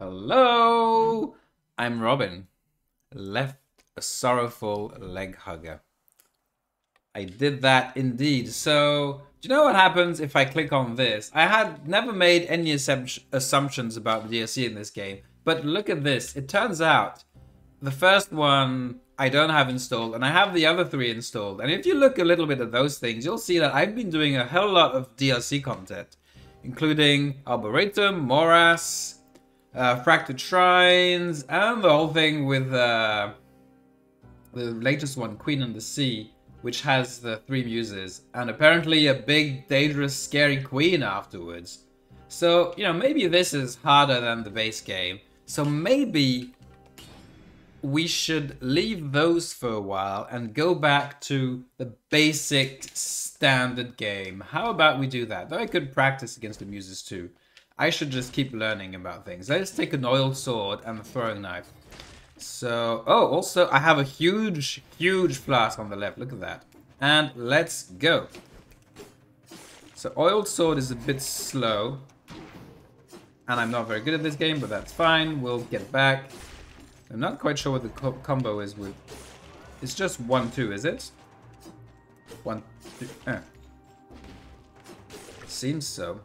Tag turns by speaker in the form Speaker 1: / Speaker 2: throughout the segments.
Speaker 1: Hello, I'm Robin. Left a sorrowful leg hugger. I did that indeed. So, do you know what happens if I click on this? I had never made any assumptions about the DLC in this game, but look at this. It turns out the first one I don't have installed, and I have the other three installed. And if you look a little bit at those things, you'll see that I've been doing a hell lot of DLC content, including Arboretum, Morass, uh, Fractured Shrines, and the whole thing with uh, the latest one, Queen and the Sea, which has the three muses, and apparently a big, dangerous, scary queen afterwards. So, you know, maybe this is harder than the base game. So maybe we should leave those for a while and go back to the basic standard game. How about we do that? Though I could practice against the muses too. I should just keep learning about things. Let's take an oiled sword and a throwing knife. So, oh, also I have a huge, huge flask on the left. Look at that. And let's go. So oiled sword is a bit slow. And I'm not very good at this game, but that's fine. We'll get back. I'm not quite sure what the co combo is with. It's just one, two, is it? One, two, eh. Seems so.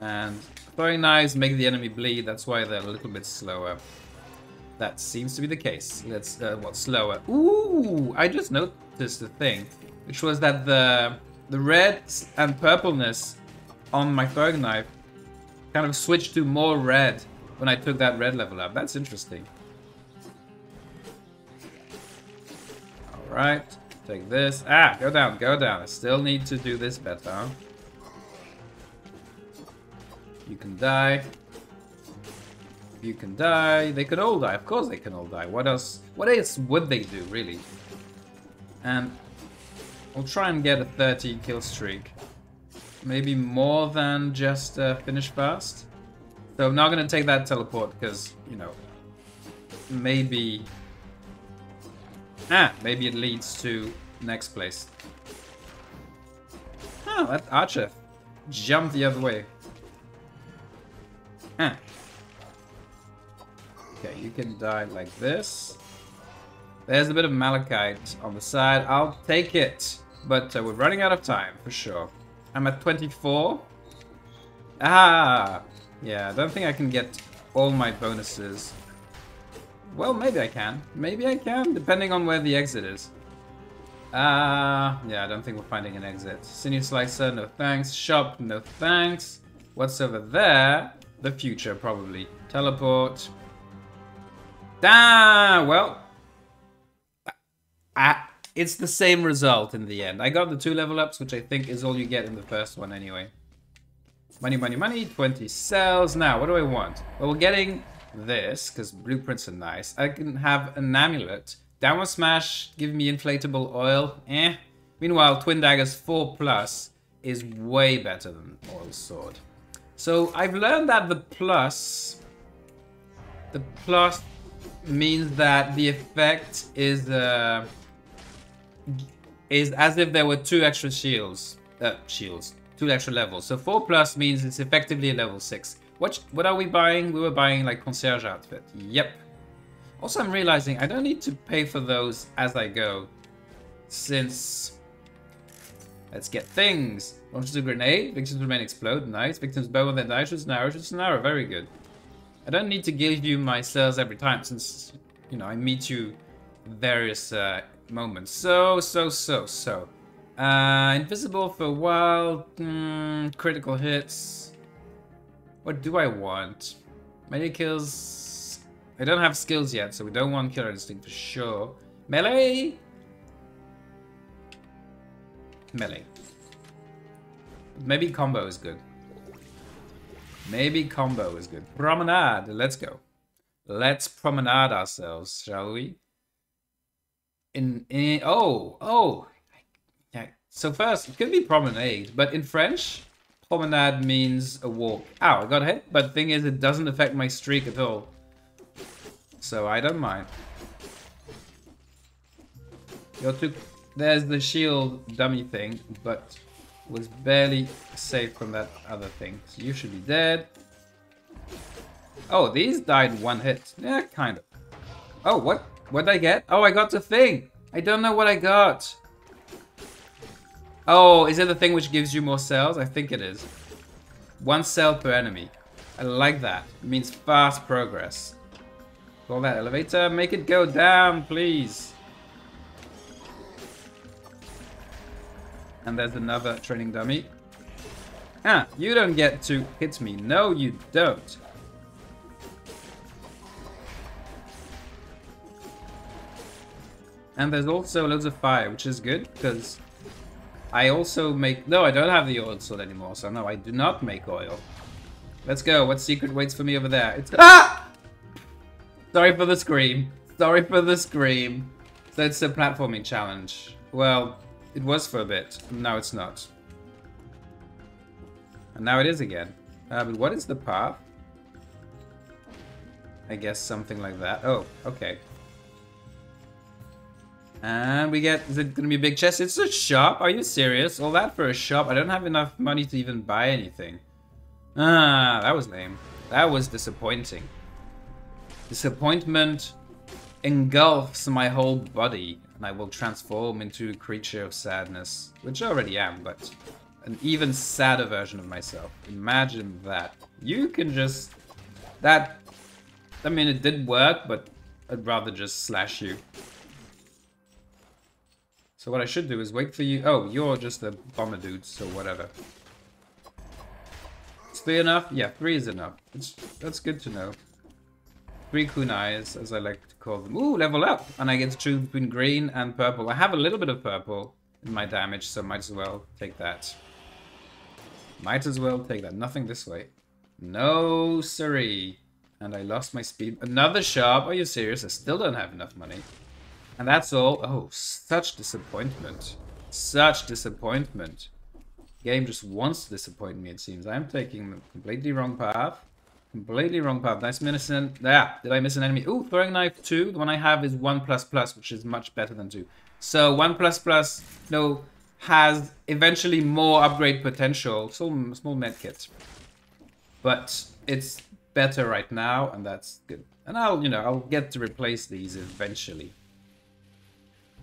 Speaker 1: And throwing knives make the enemy bleed, that's why they're a little bit slower. That seems to be the case. Let's, uh, what, slower? Ooh, I just noticed a thing, which was that the the red and purpleness on my throwing knife kind of switched to more red when I took that red level up. That's interesting. Alright, take this. Ah, go down, go down. I still need to do this better. You can die. You can die. They could all die. Of course they can all die. What else? What else would they do, really? And I'll try and get a 30 kill streak. Maybe more than just uh, finish fast. So I'm not going to take that teleport because, you know, maybe... Ah, maybe it leads to next place. Oh, that Archer jumped the other way. Huh. Okay, you can die like this. There's a bit of malachite on the side. I'll take it. But uh, we're running out of time, for sure. I'm at 24. Ah! Yeah, I don't think I can get all my bonuses. Well, maybe I can. Maybe I can, depending on where the exit is. Ah, uh, yeah, I don't think we're finding an exit. Sinew Slicer, no thanks. Shop, no thanks. What's over there? The future, probably. Teleport. Ah, well. I, it's the same result in the end. I got the two level ups, which I think is all you get in the first one anyway. Money, money, money. 20 cells. Now, what do I want? Well, we're getting this, because blueprints are nice. I can have an amulet. Downward smash, give me inflatable oil. Eh. Meanwhile, Twin Daggers 4 plus is way better than Oil Sword. So I've learned that the plus... The plus means that the effect is... Uh, is as if there were two extra shields. Uh, shields. Two extra levels. So 4 plus means it's effectively a level 6. What, what are we buying? We were buying like concierge outfit. Yep. Also, I'm realizing I don't need to pay for those as I go. Since... Let's get things. Launches a grenade. Victims remain explode. Nice. Victims bow and then die. Shoots an arrow. Shoots an arrow. Very good. I don't need to give you my cells every time since, you know, I meet you various uh, moments. So, so, so, so. Uh, invisible for a while. Mm, critical hits. What do I want? Many kills. I don't have skills yet, so we don't want killer instinct for sure. Melee. Melee. Maybe combo is good. Maybe combo is good. Promenade. Let's go. Let's promenade ourselves, shall we? In, in oh oh yeah. So first it could be promenade, but in French, promenade means a walk. Ow, I got hit, but the thing is, it doesn't affect my streak at all. So I don't mind. You're too. There's the shield dummy thing, but was barely safe from that other thing. So you should be dead. Oh, these died one hit. Yeah, kind of. Oh, what? What did I get? Oh, I got the thing. I don't know what I got. Oh, is it the thing which gives you more cells? I think it is. One cell per enemy. I like that. It means fast progress. Call that elevator. Make it go down, please. And there's another training dummy. Ah, you don't get to hit me. No, you don't. And there's also loads of fire, which is good, because I also make... No, I don't have the oil sword anymore, so no, I do not make oil. Let's go. What secret waits for me over there? It's... Ah! Sorry for the scream. Sorry for the scream. So it's a platforming challenge. Well, it was for a bit. Now it's not. And now it is again. Uh, but what is the path? I guess something like that. Oh, okay. And we get, is it to be a big chest? It's a shop. Are you serious? All that for a shop? I don't have enough money to even buy anything. Ah, that was lame. That was disappointing. Disappointment engulfs my whole body, and I will transform into a creature of sadness, which I already am, but an even sadder version of myself. Imagine that. You can just... That... I mean, it did work, but I'd rather just slash you. So what I should do is wait for you. Oh, you're just a bomber dude, so whatever. Is three enough? Yeah, three is enough. It's, that's good to know. Three kunais, as I like to call them. Ooh, level up! And I get to choose between green and purple. I have a little bit of purple in my damage, so might as well take that. Might as well take that. Nothing this way. No, siree. And I lost my speed. Another shop? Are you serious? I still don't have enough money. And that's all. Oh, such disappointment. Such disappointment. Game just wants to disappoint me, it seems. I'm taking the completely wrong path. Completely wrong path. Nice medicine. Yeah, did I miss an enemy? Ooh, throwing knife 2. The one I have is 1 plus plus, which is much better than 2. So 1 plus plus, no, has eventually more upgrade potential. Small, small medkit. But it's better right now, and that's good. And I'll, you know, I'll get to replace these eventually.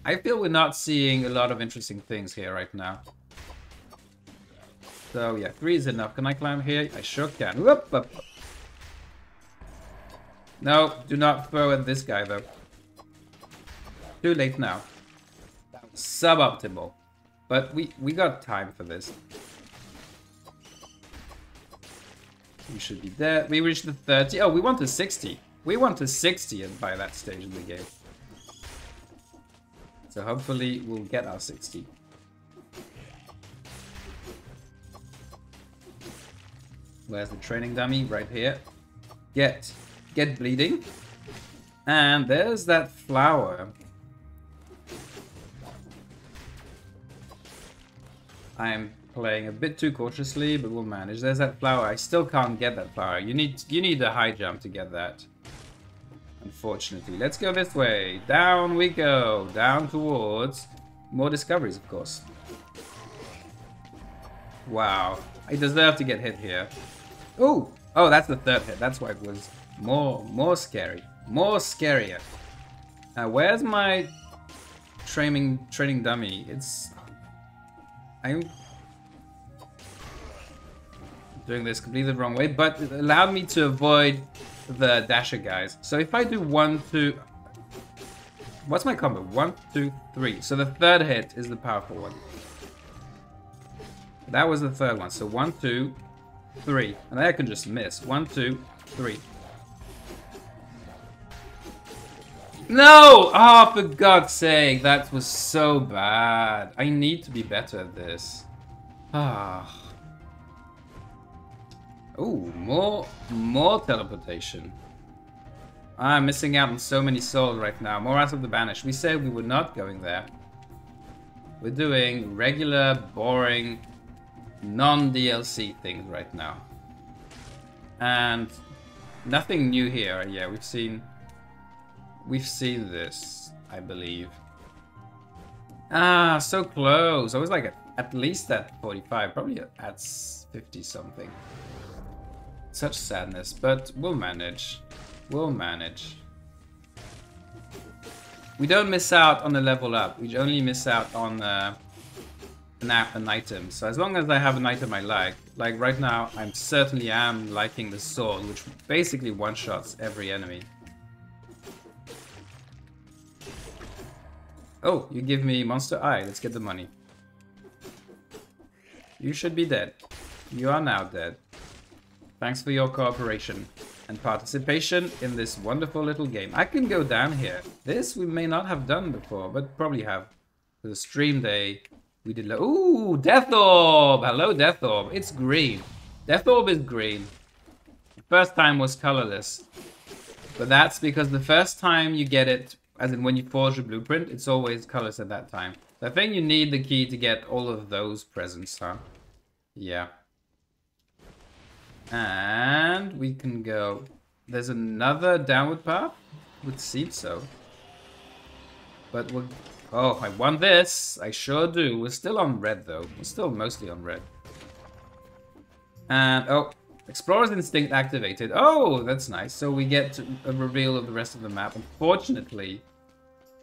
Speaker 1: I feel we're not seeing a lot of interesting things here right now. So yeah, three is enough. Can I climb here? I sure can. Whoop, whoop. No, do not throw at this guy though. Too late now. Suboptimal. But we, we got time for this. We should be there. We reached the 30. Oh, we want to 60. We want to 60 by that stage in the game. So hopefully we'll get our 60. Where's the training dummy? Right here. Get. Get bleeding. And there's that flower. I'm playing a bit too cautiously, but we'll manage. There's that flower. I still can't get that flower. You need you need a high jump to get that. Unfortunately. Let's go this way. Down we go. Down towards more discoveries, of course. Wow. I deserve to get hit here. Oh! Oh, that's the third hit. That's why it was more, more scary. More scarier. Now, where's my training training dummy? It's... I'm doing this completely the wrong way, but it allowed me to avoid the dasher guys. So if I do one, two... What's my combo? One, two, three. So the third hit is the powerful one. That was the third one. So one, two, three. And I can just miss. One, two, three. No! Oh, for God's sake. That was so bad. I need to be better at this. Ah. Oh, more, more teleportation. I'm missing out on so many souls right now. Morass of the Banished. We said we were not going there. We're doing regular, boring, non-DLC things right now. And nothing new here. Yeah, we've seen... We've seen this, I believe. Ah, so close. I was like at at least at 45, probably at 50 something. Such sadness, but we'll manage. We'll manage. We don't miss out on a level up. We only miss out on uh, an, an item. So as long as I have an item I like, like right now, I certainly am liking the sword, which basically one-shots every enemy. Oh, you give me Monster Eye. Let's get the money. You should be dead. You are now dead. Thanks for your cooperation and participation in this wonderful little game. I can go down here. This we may not have done before, but probably have. For the stream day, we did... Ooh, Death Orb! Hello, Death Orb. It's green. Death Orb is green. The first time was colorless. But that's because the first time you get it, as in when you forge a blueprint, it's always colorless at that time. I think you need the key to get all of those presents, huh? Yeah. And we can go... There's another downward path? Would seem so. But we're... Oh, I won this! I sure do. We're still on red, though. We're still mostly on red. And, oh, Explorer's Instinct activated. Oh, that's nice. So we get a reveal of the rest of the map. Unfortunately,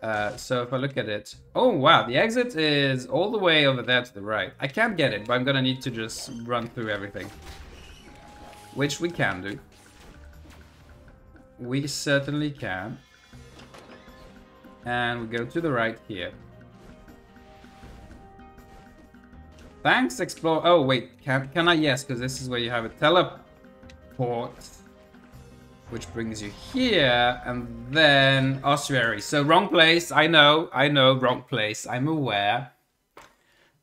Speaker 1: uh, so if I look at it... Oh, wow. The exit is all the way over there to the right. I can't get it, but I'm gonna need to just run through everything. Which we can do. We certainly can. And we go to the right here. Thanks, explore. Oh, wait. Can, can I? Yes, because this is where you have a teleport which brings you here, and then ossuary. So wrong place, I know, I know, wrong place, I'm aware.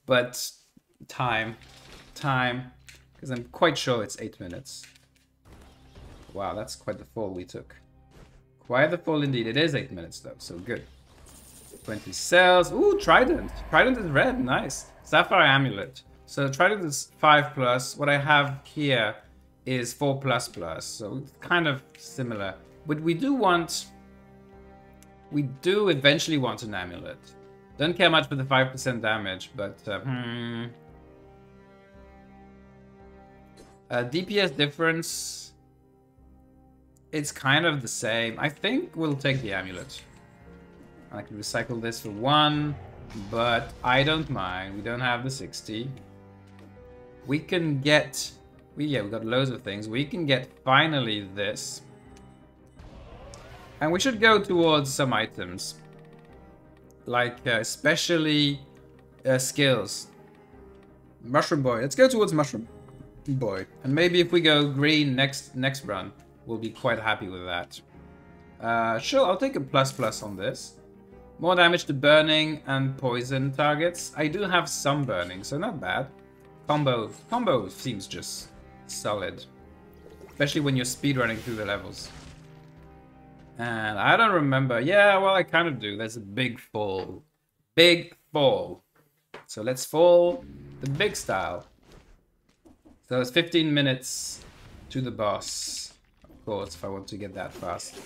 Speaker 1: But time, time, because I'm quite sure it's eight minutes. Wow, that's quite the fall we took. Quite the fall indeed. It is eight minutes though, so good. 20 cells. Ooh, Trident. Trident is red, nice. Sapphire Amulet. So Trident is 5 plus. What I have here is 4 plus plus, so kind of similar. But we do want... We do eventually want an amulet. Don't care much for the 5% damage, but... Uh, hmm. Uh, DPS difference... It's kind of the same. I think we'll take the amulet. I can recycle this for one, but I don't mind. We don't have the 60. We can get we, yeah, we got loads of things. We can get finally this. And we should go towards some items. Like, uh, especially uh, skills. Mushroom Boy. Let's go towards Mushroom Boy. And maybe if we go green next next run, we'll be quite happy with that. Uh, sure, I'll take a plus plus on this. More damage to burning and poison targets. I do have some burning, so not bad. Combo, combo seems just solid. Especially when you're speedrunning through the levels. And I don't remember. Yeah, well, I kind of do. There's a big fall. Big fall. So let's fall the big style. So it's 15 minutes to the boss. Of course, if I want to get that fast.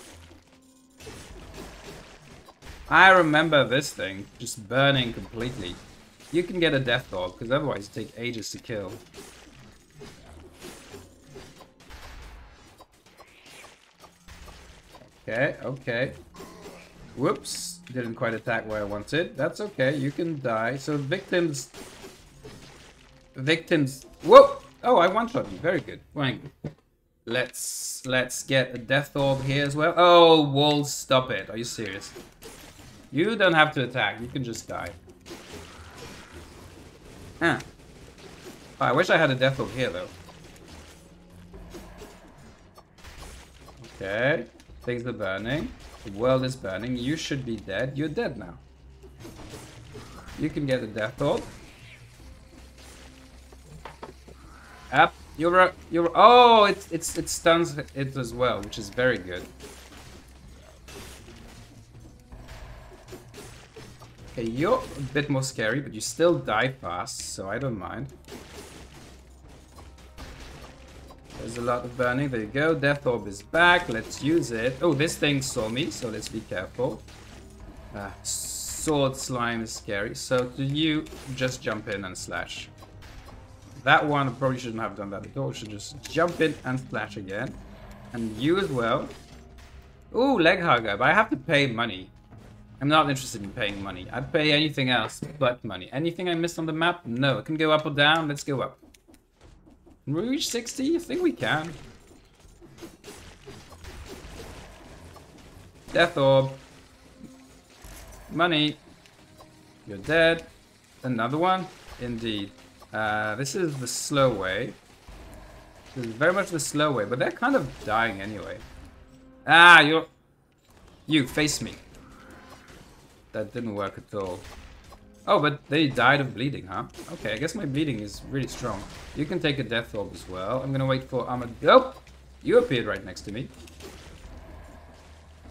Speaker 1: I remember this thing just burning completely. You can get a death orb, because otherwise it take ages to kill. Okay, okay. Whoops. Didn't quite attack where I wanted. That's okay. You can die. So victims... Victims... Whoa! Oh, I one-shot you. Very good. Fine. Let's let's get a death orb here as well. Oh, walls, stop it. Are you serious? You don't have to attack. You can just die. Huh. Oh, I wish I had a death orb here, though. Okay. Things are burning. The world is burning. You should be dead. You're dead now. You can get a death orb. Up. You're you're oh it's it's it stuns it as well, which is very good. Okay, you're a bit more scary, but you still die fast, so I don't mind. There's a lot of burning. There you go. Death Orb is back. Let's use it. Oh, this thing saw me, so let's be careful. Uh, sword slime is scary. So do you just jump in and slash? That one probably shouldn't have done that at all. Should just jump in and splash again. And you as well. Ooh, leg hugger, but I have to pay money. I'm not interested in paying money. I'd pay anything else but money. Anything I missed on the map? No. It can go up or down. Let's go up. Can we reach 60? I think we can. Death orb. Money. You're dead. Another one? Indeed. Uh, this is the slow way. This is very much the slow way, but they're kind of dying anyway. Ah, you're... You, face me. That didn't work at all. Oh, but they died of bleeding, huh? Okay, I guess my bleeding is really strong. You can take a death orb as well. I'm gonna wait for Armadillo. Oh! You appeared right next to me.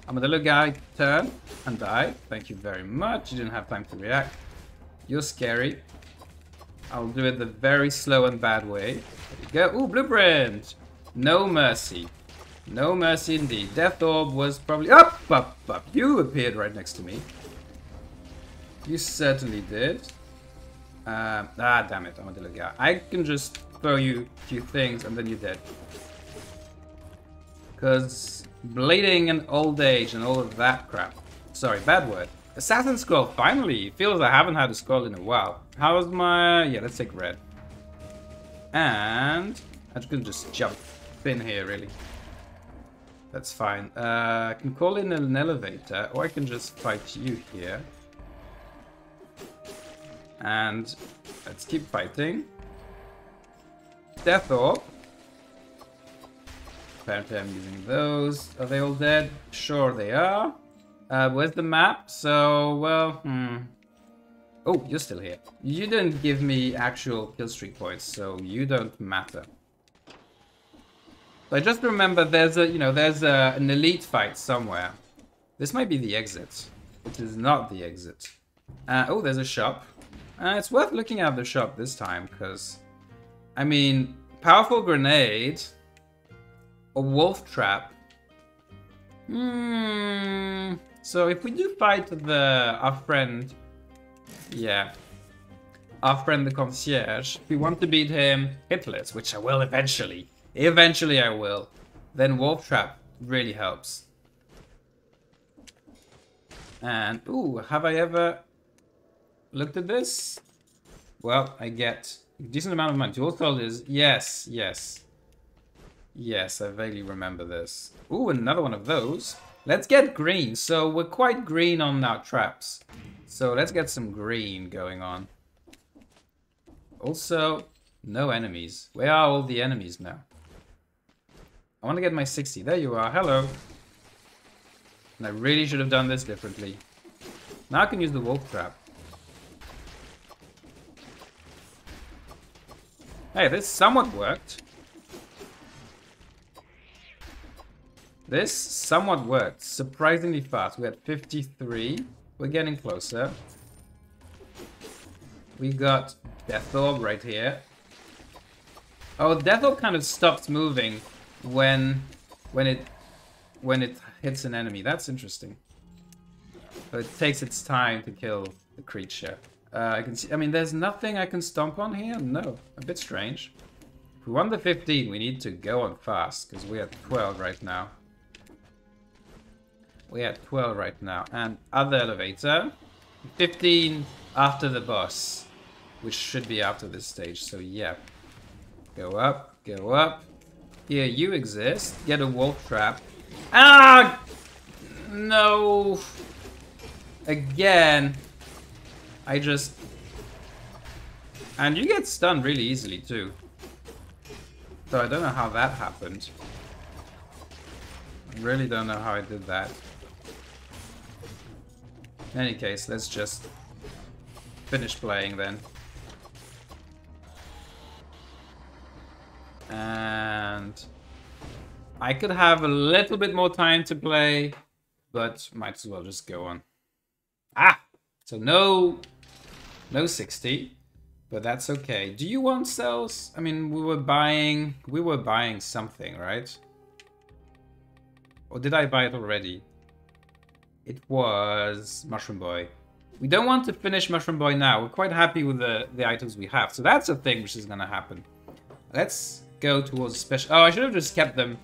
Speaker 1: Armadillo guy turn and die. Thank you very much. You didn't have time to react. You're scary. I'll do it the very slow and bad way. There you go. Ooh, blueprint! No mercy. No mercy indeed. Death Orb was probably... Up, up, up. You appeared right next to me. You certainly did. Uh, ah, damn it. I'm a guy. I can just throw you a few things and then you're dead. Because bleeding and old age and all of that crap. Sorry, bad word. Assassin Skull, finally! Feels I haven't had a skull in a while. How's my... Yeah, let's take red. And... I'm just gonna just jump in here, really. That's fine. Uh, I can call in an elevator, or I can just fight you here. And let's keep fighting. Death Orb. Apparently I'm using those. Are they all dead? Sure they are. Uh, where's the map? So, well, hmm. Oh, you're still here. You didn't give me actual kill streak points, so you don't matter. But just remember there's a, you know, there's a, an elite fight somewhere. This might be the exit. It is not the exit. Uh, oh, there's a shop. Uh, it's worth looking at the shop this time, because, I mean, powerful grenade, a wolf trap. Hmm. So if we do fight the our friend, yeah, our friend the concierge, if we want to beat him hitless, which I will eventually, eventually I will, then Wolf Trap really helps. And, ooh, have I ever looked at this? Well, I get a decent amount of money. Dual call is, yes, yes. Yes, I vaguely remember this. Ooh, another one of those. Let's get green. So we're quite green on our traps. So let's get some green going on. Also, no enemies. Where are all the enemies now? I want to get my 60. There you are. Hello. And I really should have done this differently. Now I can use the wolf trap. Hey, this somewhat worked. This somewhat worked. Surprisingly fast. We had 53. We're getting closer. We got Death Orb right here. Oh, Death Orb kind of stops moving when when it when it hits an enemy. That's interesting. So it takes its time to kill the creature. Uh, I can see. I mean, there's nothing I can stomp on here. No, a bit strange. If we want the 15, we need to go on fast because we're at 12 right now. We're at 12 right now. And other elevator. 15 after the boss. Which should be after this stage. So yeah. Go up. Go up. Here you exist. Get a wolf trap. Ah! No. Again. I just... And you get stunned really easily too. So I don't know how that happened. I really don't know how I did that. In any case, let's just finish playing then. And I could have a little bit more time to play, but might as well just go on. Ah! So no, no 60, but that's okay. Do you want cells? I mean, we were buying, we were buying something, right? Or did I buy it already? It was Mushroom Boy. We don't want to finish Mushroom Boy now. We're quite happy with the, the items we have. So that's a thing which is going to happen. Let's go towards special... Oh, I should have just kept them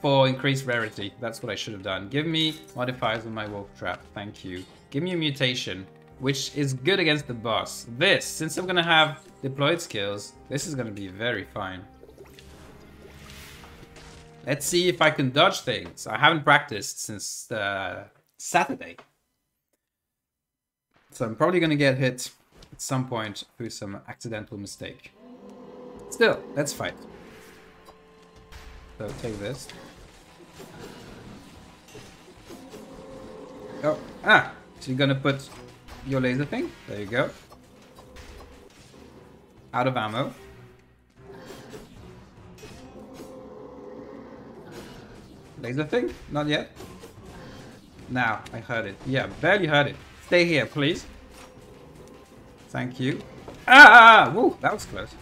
Speaker 1: for increased rarity. That's what I should have done. Give me modifiers on my Wolf Trap. Thank you. Give me a mutation, which is good against the boss. This, since I'm going to have deployed skills, this is going to be very fine. Let's see if I can dodge things. I haven't practiced since uh, Saturday. So I'm probably going to get hit at some point through some accidental mistake. Still, let's fight. So take this. Oh, ah! So you're gonna put your laser thing? There you go. Out of ammo. Laser thing? Not yet. Now, I heard it. Yeah, barely heard it. Stay here, please. Thank you. Ah! Woo, that was close.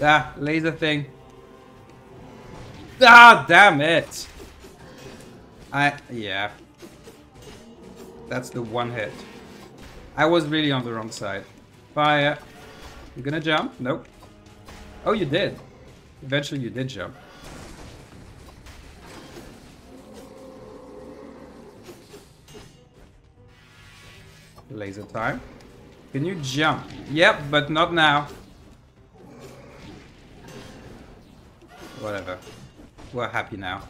Speaker 1: Ah, laser thing. Ah, damn it. I, yeah. That's the one hit. I was really on the wrong side. Fire. You gonna jump? Nope. Oh, you did. Eventually you did jump. Laser time. Can you jump? Yep, but not now. Whatever. We're happy now.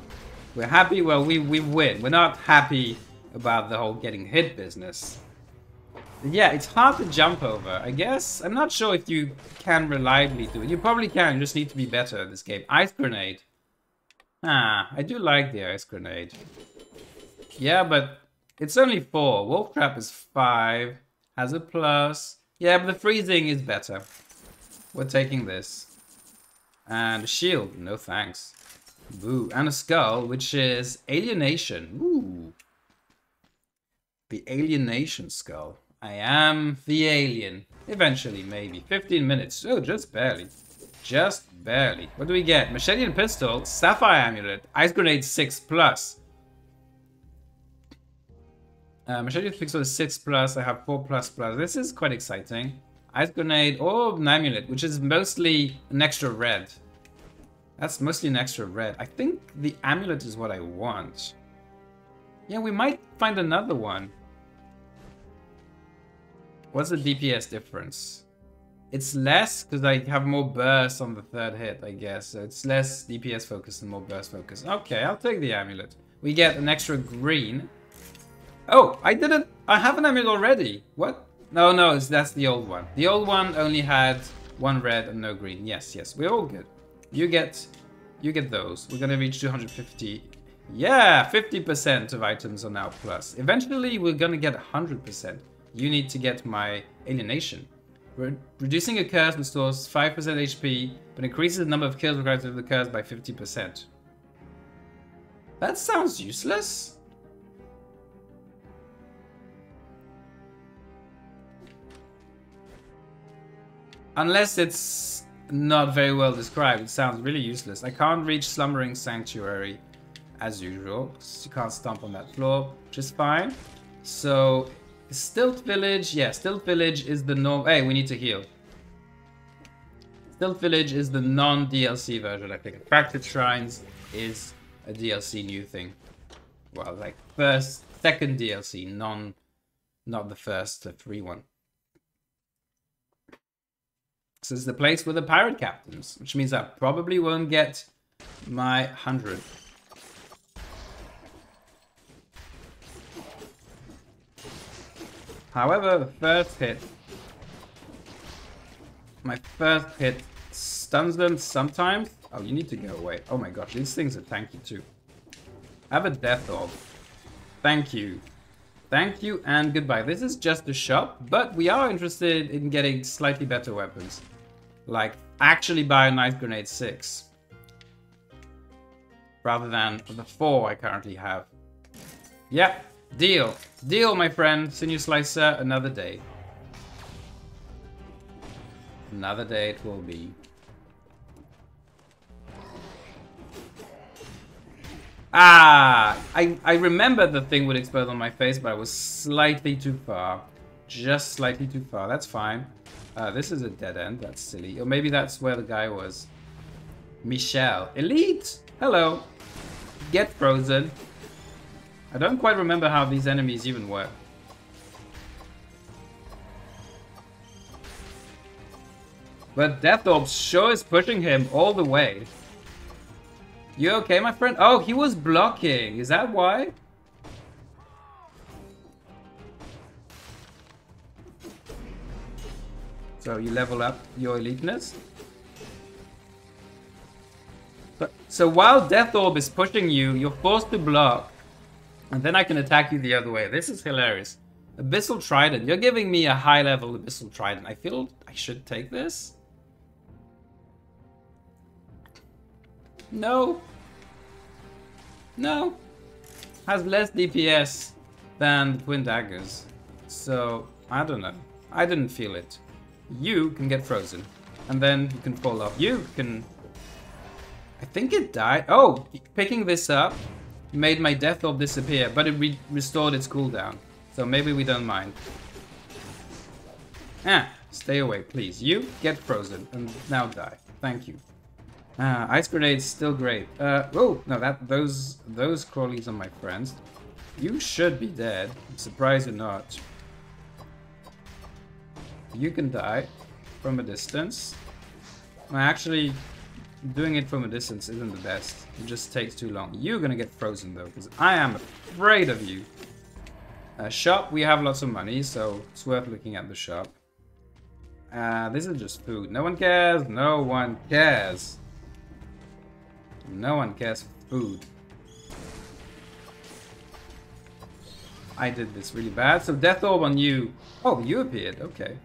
Speaker 1: We're happy, well, we, we win. We're not happy about the whole getting hit business. Yeah, it's hard to jump over, I guess. I'm not sure if you can reliably do it. You probably can, you just need to be better at this game. Ice Grenade. Ah, I do like the Ice Grenade. Yeah, but it's only four. Wolf Trap is five. Has a plus. Yeah, but the freezing is better. We're taking this. And a shield. No thanks. Boo. And a skull, which is alienation. Ooh. The alienation skull. I am the alien. Eventually, maybe. 15 minutes. Oh, just barely. Just barely. What do we get? Machete and pistol, sapphire amulet, ice grenade 6 plus. Uh, machete pistol is 6 plus. I have 4 plus plus. This is quite exciting. Ice Grenade or an Amulet, which is mostly an extra red. That's mostly an extra red. I think the Amulet is what I want. Yeah, we might find another one. What's the DPS difference? It's less because I have more burst on the third hit, I guess. So it's less DPS focus and more burst focus. Okay, I'll take the amulet. We get an extra green. Oh, I didn't... I have an amulet already. What? No, no, that's the old one. The old one only had one red and no green. Yes, yes, we're all good. You get, you get those. We're gonna reach 250. Yeah, 50% of items are now plus. Eventually, we're gonna get 100%. You need to get my alienation. Re reducing a curse restores 5% HP, but increases the number of kills required to the curse by 50%. That sounds useless. Unless it's not very well described, it sounds really useless. I can't reach Slumbering Sanctuary as usual. You can't stomp on that floor, which is fine. So, Stilt Village, yeah, Stilt Village is the norm. Hey, we need to heal. Stilt Village is the non-DLC version, I think. Fractured Shrines is a DLC new thing. Well, like first, second DLC, non, not the first, the free one. This is the place with the pirate captains, which means I probably won't get my 100. However, the first hit, my first hit stuns them sometimes. Oh, you need to go away. Oh my gosh, these things are tanky too. Have a death orb. Thank you. Thank you and goodbye. This is just a shop, but we are interested in getting slightly better weapons. Like, actually buy a Ice Grenade 6. Rather than the 4 I currently have. Yep, deal. Deal, my friend. Sinew Slicer, another day. Another day it will be. Ah, I, I remember the thing would explode on my face, but I was slightly too far. Just slightly too far. That's fine. Uh, this is a dead end. That's silly. Or maybe that's where the guy was. Michelle. Elite! Hello. Get frozen. I don't quite remember how these enemies even work. But Death Orb sure is pushing him all the way. You okay, my friend? Oh, he was blocking. Is that why? So you level up your eliteness. But, so while Death Orb is pushing you, you're forced to block. And then I can attack you the other way. This is hilarious. Abyssal Trident. You're giving me a high level Abyssal Trident. I feel I should take this. No. No. Has less DPS than Twin Daggers. So, I don't know. I didn't feel it. You can get frozen. And then you can fall off. You can... I think it died. Oh, picking this up made my death orb disappear, but it re restored its cooldown. So maybe we don't mind. Ah, stay away, please. You get frozen and now die. Thank you. Uh, ice grenades still great. Uh, oh no, that those those crawlies are my friends. You should be dead. Surprised you're not. You can die from a distance. I actually, doing it from a distance isn't the best. It just takes too long. You're gonna get frozen though, because I am afraid of you. Uh, shop, we have lots of money, so it's worth looking at the shop. Uh, this is just food. No one cares. No one cares. No one cares for food. I did this really bad. So Death Orb on you. Oh, you appeared. Okay.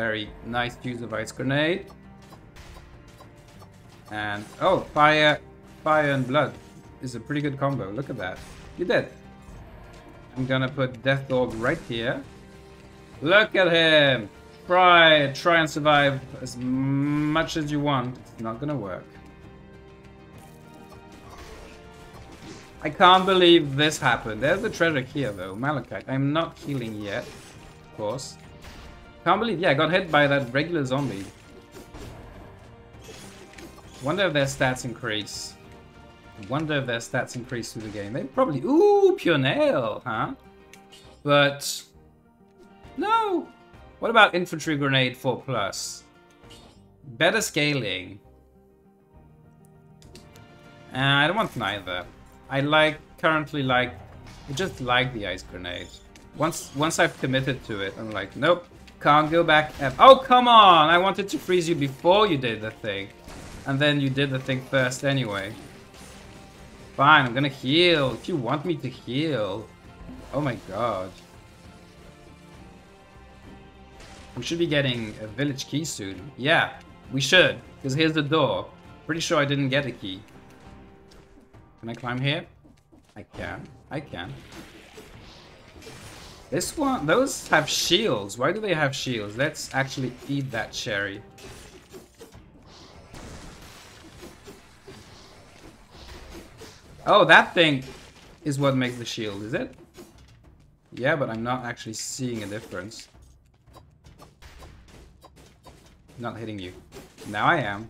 Speaker 1: Very nice use of Ice Grenade. And, oh, Fire, Fire and Blood is a pretty good combo. Look at that. You did. I'm gonna put Death Dog right here. Look at him! Try, try and survive as much as you want. It's not gonna work. I can't believe this happened. There's the treasure here though, Malachite. I'm not healing yet, of course. Can't believe, yeah, I got hit by that regular zombie. Wonder if their stats increase. Wonder if their stats increase through the game. They probably, ooh, pure nail, huh? But, no, what about Infantry Grenade 4 plus? Better scaling. Uh, I don't want neither. I like currently like I just like the ice grenade. Once once I've committed to it, I'm like, nope, can't go back. Oh come on! I wanted to freeze you before you did the thing, and then you did the thing first anyway. Fine, I'm gonna heal if you want me to heal. Oh my god. We should be getting a village key soon. Yeah, we should. Because here's the door. Pretty sure I didn't get a key. Can I climb here? I can. I can. This one, those have shields. Why do they have shields? Let's actually eat that cherry. Oh, that thing is what makes the shield, is it? Yeah, but I'm not actually seeing a difference. Not hitting you. Now I am.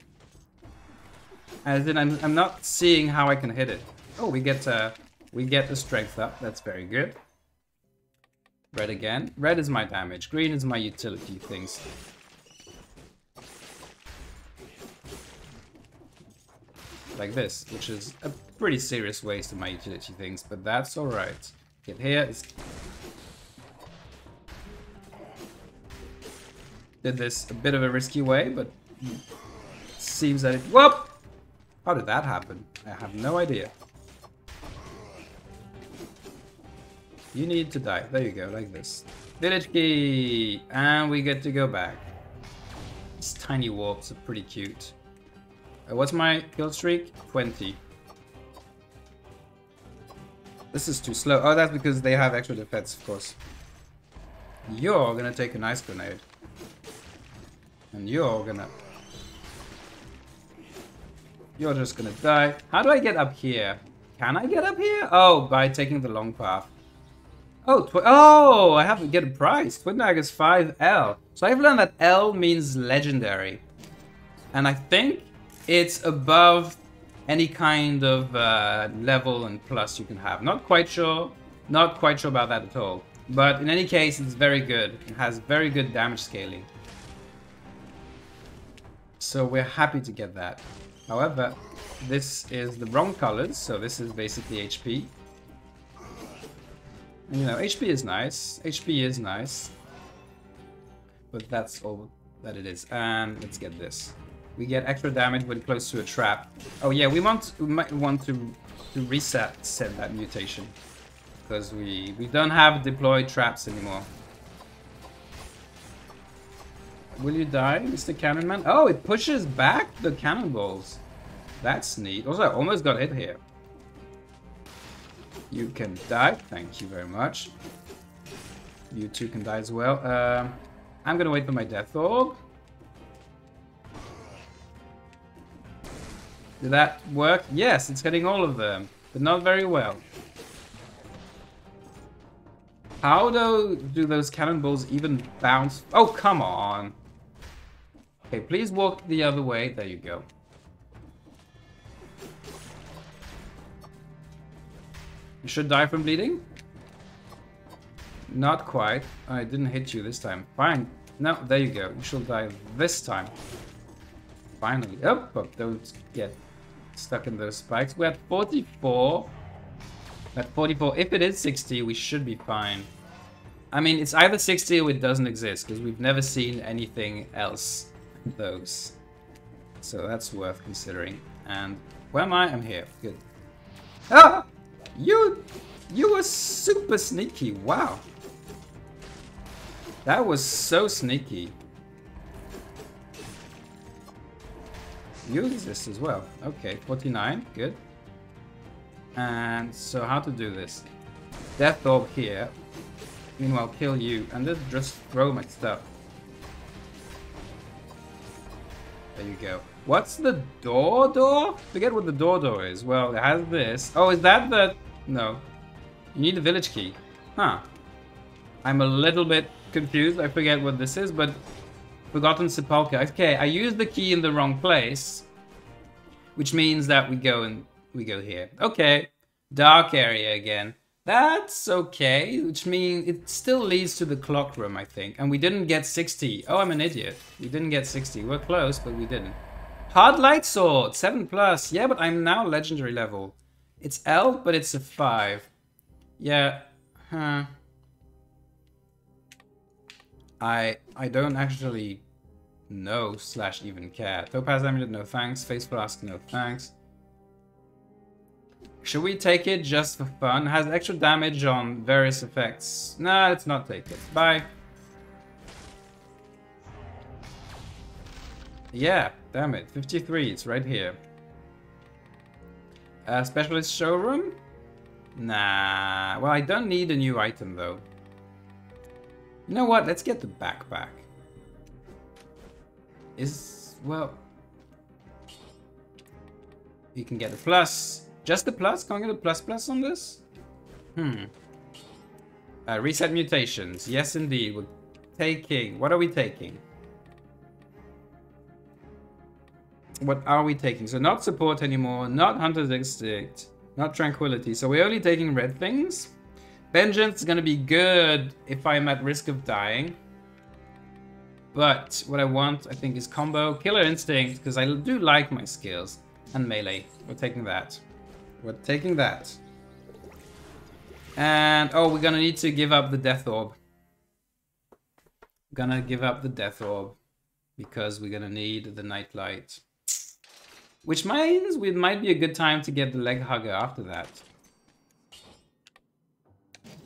Speaker 1: As in, I'm, I'm not seeing how I can hit it. Oh, we get uh, we get the strength up. That's very good. Red again. Red is my damage. Green is my utility things. Like this, which is a pretty serious waste of my utility things, but that's alright. Get here is did this a bit of a risky way, but seems that it... Whoop! How did that happen? I have no idea. You need to die. There you go, like this. Village key! And we get to go back. These tiny warps are pretty cute. Uh, what's my kill streak? 20. This is too slow. Oh, that's because they have extra defense, of course. You're gonna take an ice grenade. And you're gonna... You're just gonna die. How do I get up here? Can I get up here? Oh, by taking the long path. Oh, oh, I have to get a prize. Twin Daggers 5L. So I've learned that L means legendary. And I think it's above any kind of uh, level and plus you can have. Not quite sure. Not quite sure about that at all. But in any case, it's very good. It has very good damage scaling. So we're happy to get that. However, this is the wrong colors, so this is basically HP. You know, HP is nice. HP is nice. But that's all that it is. And let's get this. We get extra damage when close to a trap. Oh yeah, we want we might want to to reset set that mutation because we we don't have deployed traps anymore. Will you die, Mr. Cannonman? Oh, it pushes back the cannonballs. That's neat. Also, I almost got hit here. You can die. Thank you very much. You two can die as well. Um, I'm gonna wait for my death orb. Did that work? Yes, it's hitting all of them, but not very well. How do, do those cannonballs even bounce? Oh, come on. Okay, please walk the other way. There you go. You should die from bleeding? Not quite. I didn't hit you this time. Fine. No, there you go. You should die this time. Finally. Oh, but don't get stuck in those spikes. We're at 44. At 44. If it is 60, we should be fine. I mean, it's either 60 or it doesn't exist, because we've never seen anything else those. So that's worth considering. And where am I? I'm here. Good. Ah! You, you were super sneaky. Wow. That was so sneaky. Use this as well. Okay, 49. Good. And so how to do this? Death Orb here. Meanwhile, kill you. And then just throw my stuff. There you go. What's the door door? Forget what the door door is. Well, it has this. Oh, is that the... No. You need the village key. Huh. I'm a little bit confused. I forget what this is, but... Forgotten Sepulchre. Okay, I used the key in the wrong place. Which means that we go and we go here. Okay. Dark area again. That's okay, which means it still leads to the clock room, I think. And we didn't get 60. Oh, I'm an idiot. We didn't get 60. We're close, but we didn't. Hard light sword, 7 plus. Yeah, but I'm now legendary level. It's L, but it's a 5. Yeah, huh. I I don't actually know slash even care. Topaz Amulet, no thanks. Face Flask, no thanks. Should we take it just for fun? Has extra damage on various effects. Nah, let's not take it. Bye. Yeah, damn it. 53, it's right here. Uh, specialist showroom? Nah. Well, I don't need a new item, though. You know what? Let's get the backpack. Is... well... You can get the plus. Just the plus? Can't get a plus plus on this? Hmm. Uh, reset mutations. Yes, indeed. We're taking... What are we taking? What are we taking? So not support anymore, not Hunter's Instinct, not Tranquility. So we're only taking red things. Vengeance is going to be good if I'm at risk of dying. But what I want, I think, is combo. Killer Instinct, because I do like my skills. And melee. We're taking that. We're taking that. And, oh, we're gonna need to give up the Death Orb. Gonna give up the Death Orb. Because we're gonna need the Nightlight. Which means it might be a good time to get the Leg Hugger after that.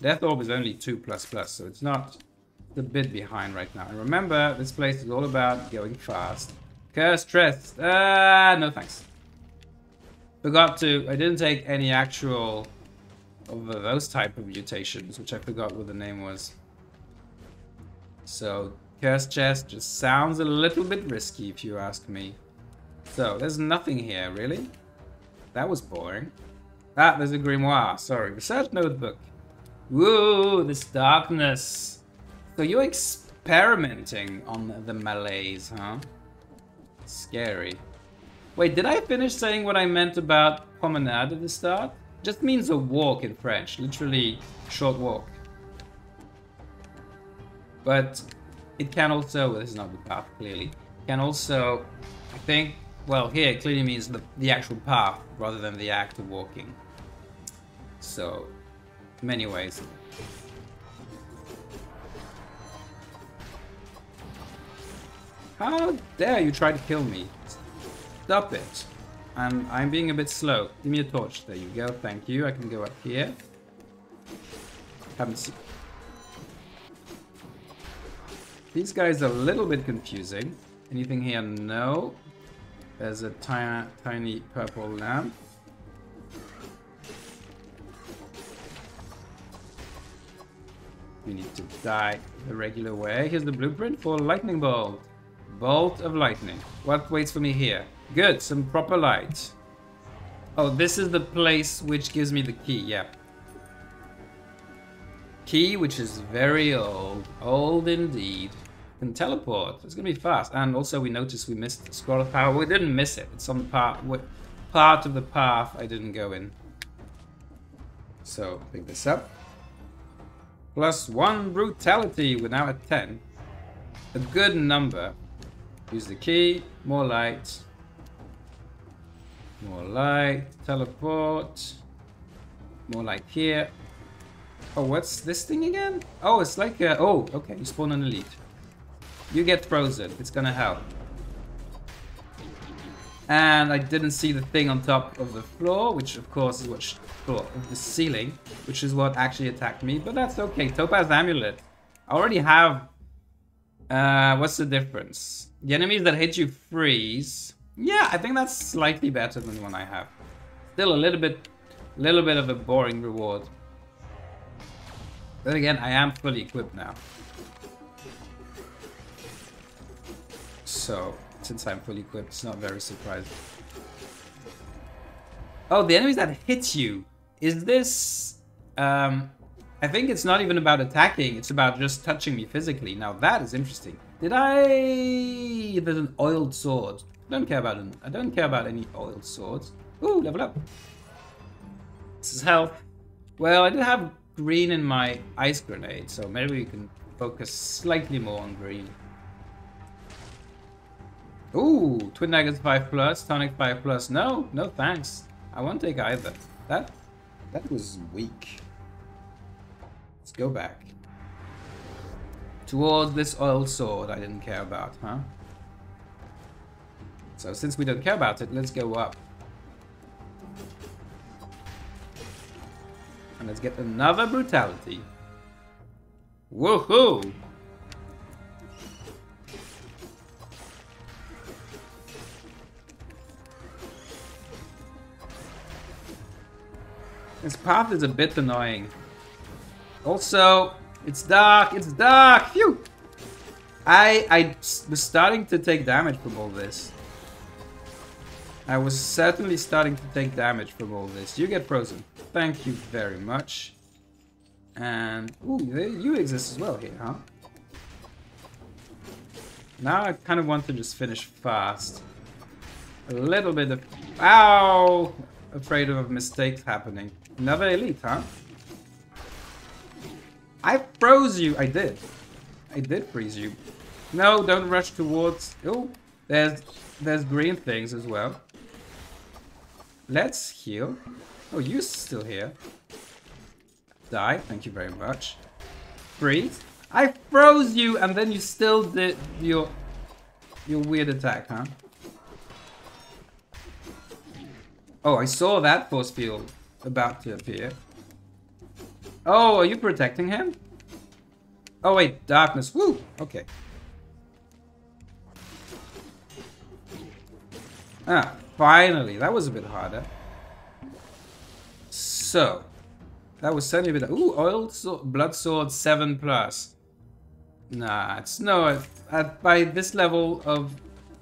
Speaker 1: Death Orb is only 2++, plus plus, so it's not a bit behind right now. And remember, this place is all about going fast. Curse Chest. Ah, no thanks. Forgot to, I didn't take any actual of those type of mutations, which I forgot what the name was. So, Curse Chest just sounds a little bit risky if you ask me. So, there's nothing here, really. That was boring. Ah, there's a grimoire. Sorry. Research notebook. Woo, this darkness. So you're experimenting on the malaise, huh? Scary. Wait, did I finish saying what I meant about promenade at the start? Just means a walk in French. Literally, short walk. But it can also, well, this is not the path, clearly. Can also, I think, well, here it clearly means the, the actual path rather than the act of walking. So, many ways. How dare you try to kill me? Stop it. I'm, I'm being a bit slow. Give me a torch. There you go. Thank you. I can go up here. Haven't seen... These guys are a little bit confusing. Anything here? No. There's a tiny, tiny purple lamp. We need to die the regular way. Here's the blueprint for lightning bolt. Bolt of lightning. What waits for me here? Good, some proper light. Oh, this is the place which gives me the key, yeah. Key, which is very old. Old indeed. Can teleport. It's gonna be fast. And also we noticed we missed the scroll of power. We didn't miss it. It's on the part, part of the path I didn't go in. So, pick this up. Plus one brutality. We're now at 10. A good number. Use the key. More light. More light. Teleport. More light here. Oh, what's this thing again? Oh, it's like a... Oh, okay. You spawn an elite. You get frozen. It's gonna help. And I didn't see the thing on top of the floor, which of course is what of the ceiling, which is what actually attacked me. But that's okay. Topaz Amulet. I already have. Uh, what's the difference? The enemies that hit you freeze. Yeah, I think that's slightly better than the one I have. Still a little bit, little bit of a boring reward. Then again, I am fully equipped now. So, since I'm fully equipped, it's not very surprising. Oh, the enemies that hit you. Is this... Um, I think it's not even about attacking, it's about just touching me physically. Now that is interesting. Did I... There's an oiled sword. I don't care about an... I don't care about any oiled swords. Ooh, level up. This is health. Well, I did have green in my ice grenade, so maybe we can focus slightly more on green. Ooh, Twin Daggers 5 plus, Tonic 5 plus. No, no thanks. I won't take either. That that was weak. Let's go back. Towards this oil sword I didn't care about, huh? So since we don't care about it, let's go up. And let's get another brutality. Woohoo! This path is a bit annoying. Also, it's dark, it's dark! Phew! I, I was starting to take damage from all this. I was certainly starting to take damage from all this. You get frozen. Thank you very much. And, ooh, you exist as well here, huh? Now I kind of want to just finish fast. A little bit of... Ow! Afraid of mistakes happening. Another elite, huh? I froze you. I did. I did freeze you. No, don't rush towards... Oh, there's, there's green things as well. Let's heal. Oh, you're still here. Die. Thank you very much. Freeze. I froze you and then you still did your your weird attack, huh? Oh, I saw that force field about to appear. Oh, are you protecting him? Oh wait, darkness. Woo! Okay. Ah, finally. That was a bit harder. So, that was certainly a bit... Ooh, oil sword, blood sword 7 plus. Nah, it's no... At, by this level of,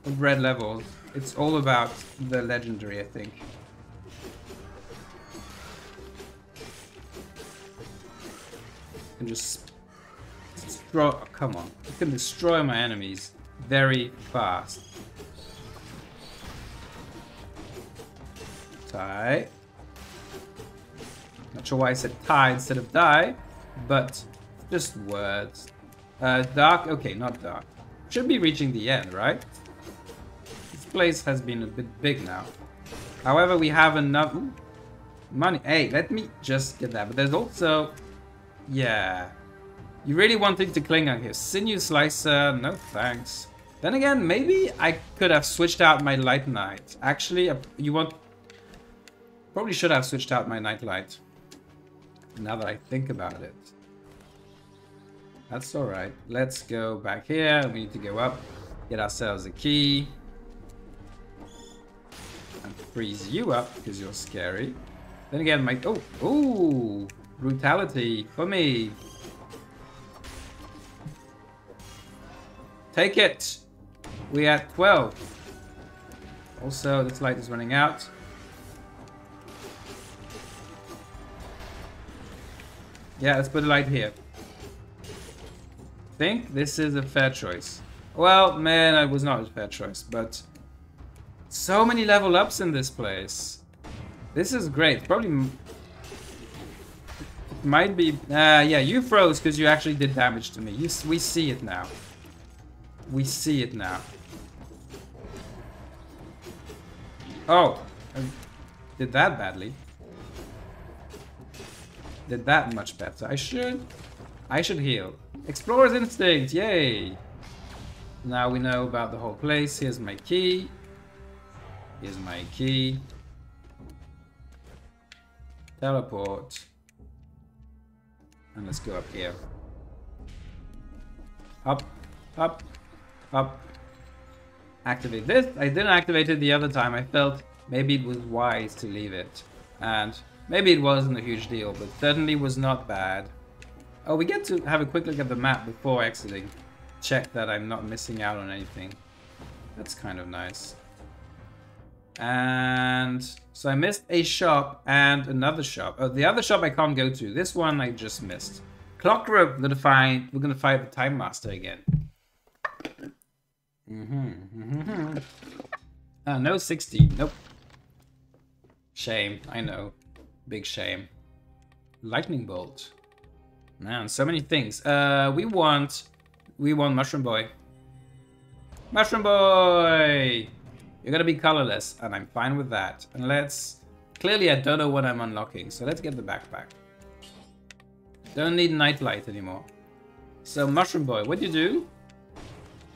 Speaker 1: of red levels, It's all about the legendary, I think. And just destroy. Oh, come on, I can destroy my enemies very fast. Die. Not sure why I said tie instead of die, but just words. Uh, dark, okay, not dark. Should be reaching the end, right? This place has been a bit big now. However, we have enough ooh, money. Hey, let me just get that. But there's also, yeah. You really wanted to cling on here. Sinew Slicer, no thanks. Then again, maybe I could have switched out my Light Knight. Actually, uh, you want... Probably should have switched out my Nightlight. Now that I think about it. That's alright. Let's go back here. We need to go up. Get ourselves a key. And freeze you up because you're scary. Then again, my... Oh! Oh! Brutality for me. Take it! We at 12. Also, this light is running out. Yeah, let's put a light here. Think this is a fair choice. Well, man, it was not a fair choice, but so many level ups in this place. This is great. Probably might be. Uh, yeah, you froze because you actually did damage to me. You, we see it now. We see it now. Oh, I did that badly did that much better. I should... I should heal. Explorer's Instinct, yay! Now we know about the whole place. Here's my key. Here's my key. Teleport. And let's go up here. Up, up, up. Activate this. I didn't activate it the other time. I felt maybe it was wise to leave it. And Maybe it wasn't a huge deal, but certainly was not bad. Oh, we get to have a quick look at the map before exiting. Check that I'm not missing out on anything. That's kind of nice. And so I missed a shop and another shop. Oh, the other shop I can't go to. This one I just missed. Clock room. We're gonna find. We're gonna fight the time master again. Mm-hmm. Mm-hmm. Uh, no 60. Nope. Shame. I know. Big shame. Lightning bolt. Man, so many things. Uh, we want... We want Mushroom Boy. Mushroom Boy! You're gonna be colorless, and I'm fine with that. And let's... Clearly, I don't know what I'm unlocking, so let's get the backpack. Don't need nightlight anymore. So, Mushroom Boy, what do you do?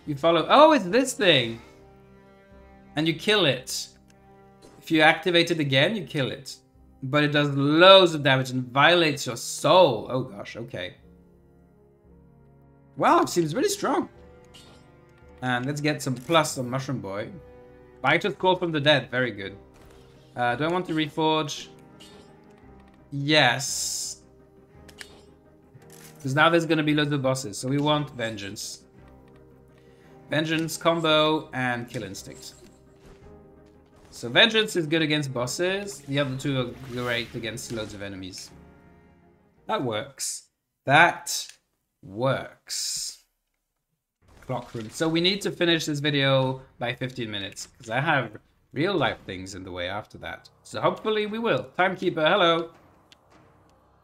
Speaker 1: You follow... Oh, it's this thing! And you kill it. If you activate it again, you kill it. But it does loads of damage and violates your soul. Oh gosh, okay. Wow, it seems really strong. And let's get some plus on Mushroom Boy. Biter's Call from the Dead, very good. Uh, do I want to reforge? Yes. Because now there's going to be loads of bosses, so we want Vengeance. Vengeance, Combo, and Kill Instinct. So Vengeance is good against bosses. The other two are great against loads of enemies. That works. That works. Clock room. So we need to finish this video by 15 minutes because I have real life things in the way after that. So hopefully we will. Timekeeper, hello.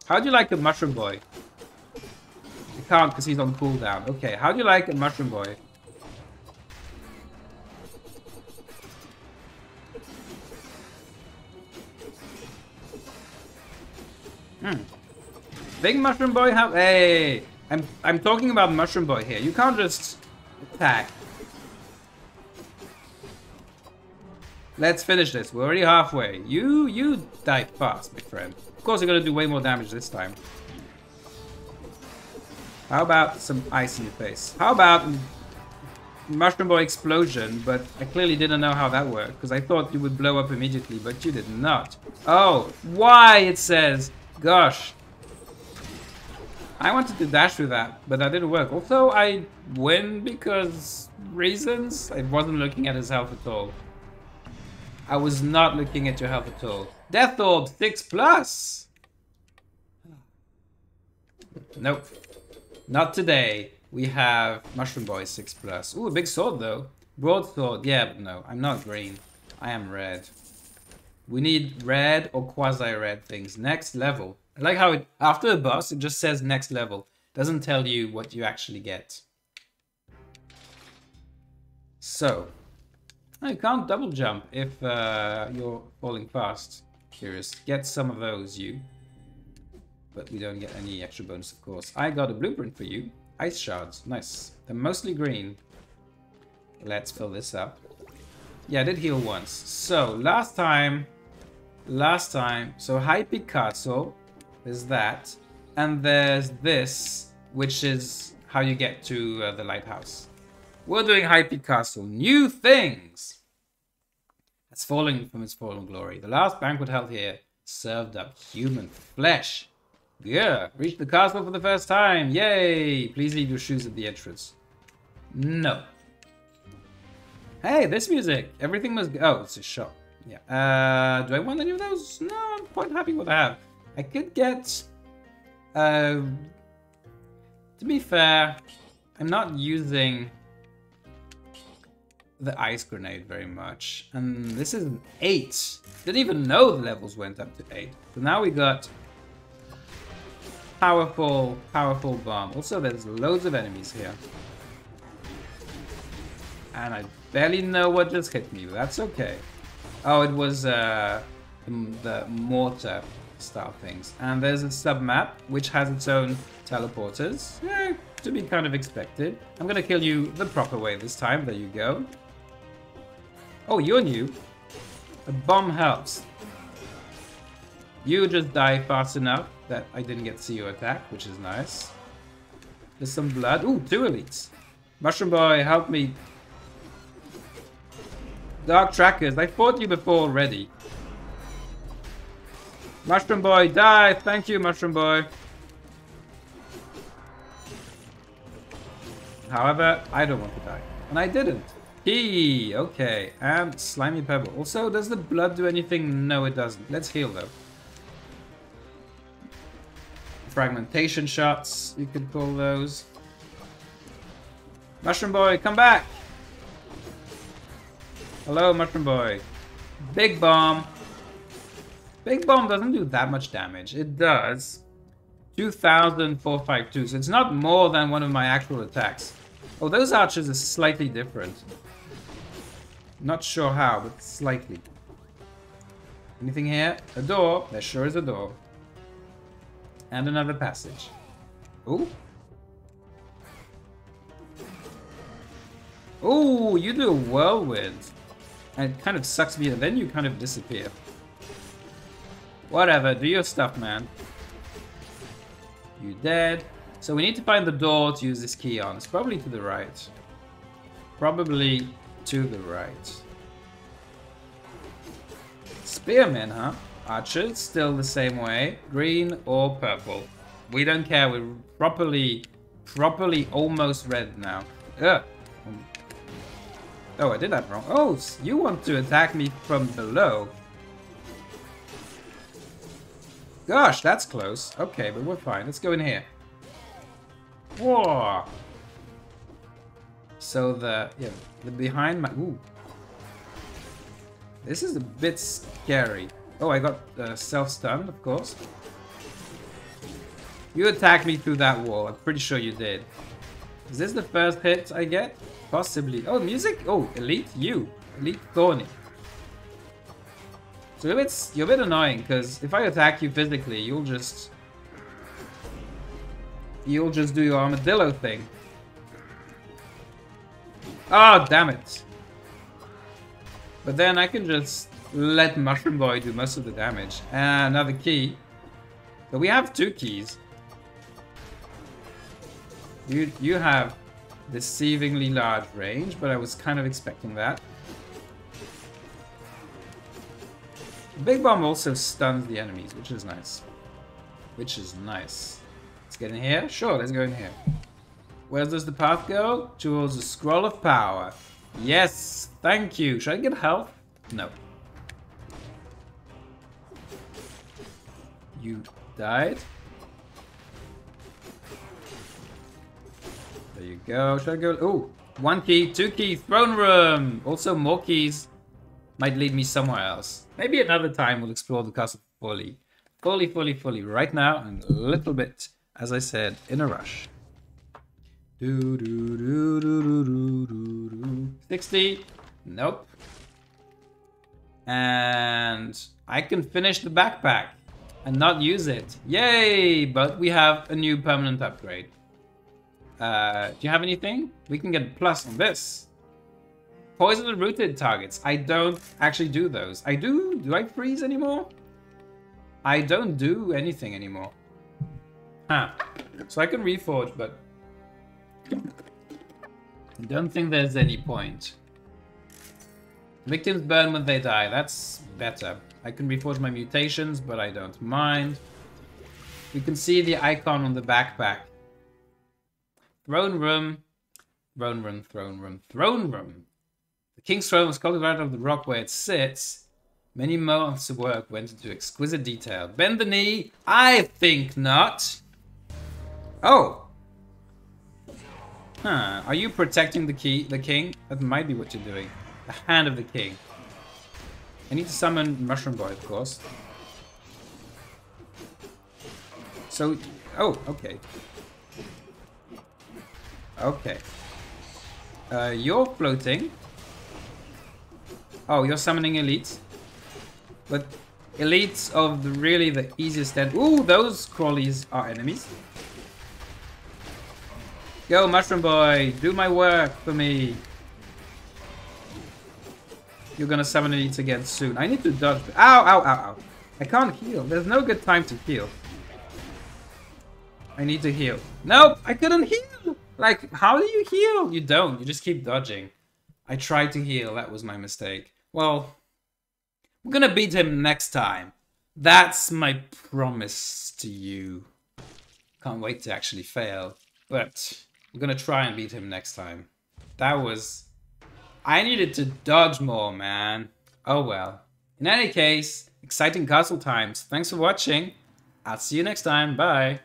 Speaker 1: How do you like a mushroom boy? You can't because he's on cooldown. Okay, how do you like a mushroom boy? Hmm. Big Mushroom Boy have hey I'm I'm talking about Mushroom Boy here. You can't just attack. Let's finish this. We're already halfway. You you die fast, my friend. Of course you're gonna do way more damage this time. How about some ice in your face? How about Mushroom Boy explosion, but I clearly didn't know how that worked, because I thought you would blow up immediately, but you did not. Oh, why it says Gosh. I wanted to dash through that, but that didn't work. Also, I win because reasons. I wasn't looking at his health at all. I was not looking at your health at all. Death Orb, 6 plus! Nope. Not today. We have Mushroom Boy 6 plus. Ooh, a big sword though. Broadsword, yeah, but no. I'm not green. I am red. We need red or quasi-red things. Next level. I like how it, after a boss, it just says next level. Doesn't tell you what you actually get. So, I can't double jump if uh, you're falling fast. Curious. Get some of those, you. But we don't get any extra bonus, of course. I got a blueprint for you. Ice shards. Nice. They're mostly green. Let's fill this up. Yeah, I did heal once. So, last time... Last time... So, Peak Castle. There's that. And there's this, which is how you get to uh, the lighthouse. We're doing Peak Castle. New things! It's falling from its fallen glory. The last banquet held here served up human flesh. Yeah, reached the castle for the first time. Yay! Please leave your shoes at the entrance. No. Hey, this music. Everything must. Oh, it's a shop. Yeah. Uh, do I want any of those? No, I'm quite happy with what I have. I could get. Uh, to be fair, I'm not using the ice grenade very much. And this is an 8. Didn't even know the levels went up to 8. So now we got powerful, powerful bomb. Also, there's loads of enemies here. And I barely know what just hit me, but that's okay. Oh, it was uh, the mortar style things. And there's a sub-map, which has its own teleporters. Yeah, to be kind of expected. I'm gonna kill you the proper way this time. There you go. Oh, you're new. A bomb helps. You just die fast enough that I didn't get to see you attack, which is nice. There's some blood. Ooh, two elites. Mushroom Boy, help me. Dark Trackers, I fought you before already. Mushroom Boy, die! Thank you, Mushroom Boy. However, I don't want to die. And I didn't. Key, okay. And Slimy Pebble. Also, does the blood do anything? No, it doesn't. Let's heal, though. Fragmentation shots, you could call those. Mushroom Boy, come back! Hello, Mushroom Boy. Big Bomb. Big Bomb doesn't do that much damage. It does 2,452, so it's not more than one of my actual attacks. Oh, those archers are slightly different. Not sure how, but slightly. Anything here? A door. There sure is a door. And another passage. Ooh. Oh, you do a whirlwind. And it kind of sucks me, and then you kind of disappear. Whatever, do your stuff, man. You dead. So we need to find the door to use this key on. It's probably to the right. Probably to the right. Spearmen, huh? Archers, still the same way. Green or purple. We don't care, we're properly, properly almost red now. Ugh. Oh, I did that wrong. Oh, you want to attack me from below. Gosh, that's close. Okay, but we're fine. Let's go in here. Whoa! So the, yeah, the behind my, ooh. This is a bit scary. Oh, I got uh, self-stunned, of course. You attacked me through that wall. I'm pretty sure you did. Is this the first hit I get? Possibly. Oh, music? Oh, Elite you. Elite Thorny. So you're a bit, you're a bit annoying, because if I attack you physically, you'll just... You'll just do your armadillo thing. Oh, damn it. But then I can just let Mushroom Boy do most of the damage. And another key. So we have two keys. You, you have deceivingly large range, but I was kind of expecting that. Big Bomb also stuns the enemies, which is nice. Which is nice. Let's get in here. Sure, let's go in here. Where does the path go? Towards the Scroll of Power. Yes, thank you. Should I get health? No. You died. There you go. Should I go? Oh, one key, two key, throne room. Also more keys might lead me somewhere else. Maybe another time we'll explore the castle fully. Fully, fully, fully. Right now, and a little bit, as I said, in a rush. Do, do, do, do, do, do, do, do. 60. Nope. And I can finish the backpack and not use it. Yay! But we have a new permanent upgrade. Uh, do you have anything? We can get plus on this. Poison and rooted targets. I don't actually do those. I do? Do I freeze anymore? I don't do anything anymore. Huh. So I can reforge, but... I don't think there's any point. Victims burn when they die. That's better. I can reforge my mutations, but I don't mind. You can see the icon on the backpack. Throne room. Throne room, throne room, throne room. The king's throne was carved out of the rock where it sits. Many months of work went into exquisite detail. Bend the knee? I think not. Oh. Huh. Are you protecting the key, the king? That might be what you're doing. The hand of the king. I need to summon Mushroom Boy, of course. So, oh, okay. Okay. Uh, you're floating. Oh, you're summoning elites. But elites of the really the easiest end. Ooh, those crawlies are enemies. Go, Mushroom Boy, do my work for me. You're gonna summon elites again soon. I need to dodge. Ow, ow, ow, ow. I can't heal. There's no good time to heal. I need to heal. Nope, I couldn't heal. Like, how do you heal? You don't. You just keep dodging. I tried to heal. That was my mistake. Well, we're gonna beat him next time. That's my promise to you. Can't wait to actually fail. But we're gonna try and beat him next time. That was... I needed to dodge more, man. Oh well. In any case, exciting castle times. Thanks for watching. I'll see you next time. Bye.